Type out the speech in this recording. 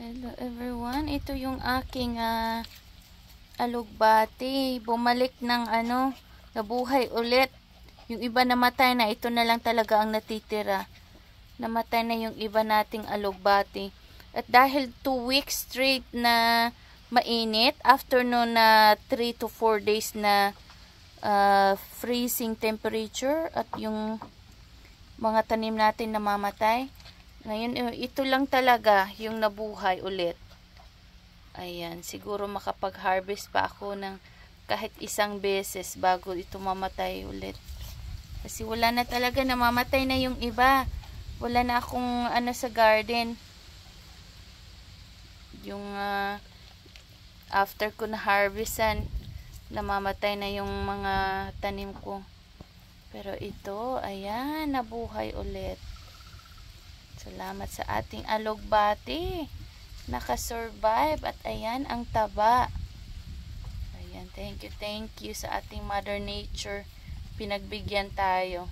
Hello everyone, ito yung aking uh, alugbati. Bumalik ng ano, nabuhay ulit. Yung iba namatay na, ito na lang talaga ang natitira. Namatay na yung iba nating alugbati. At dahil 2 weeks straight na mainit, after no na 3 to 4 days na uh, freezing temperature at yung mga tanim natin namamatay, ngayon, eh, ito lang talaga yung nabuhay ulit. Ayan, siguro makapag-harvest pa ako ng kahit isang beses bago ito mamatay ulit. Kasi wala na talaga, namamatay na yung iba. Wala na akong ano sa garden. Yung uh, after ko na harvestan, namamatay na yung mga tanim ko. Pero ito, ayan, nabuhay ulit. Salamat sa ating alogbati. Nakasurvive at ayan ang taba. Ayan, thank you, thank you sa ating Mother Nature. Pinagbigyan tayo.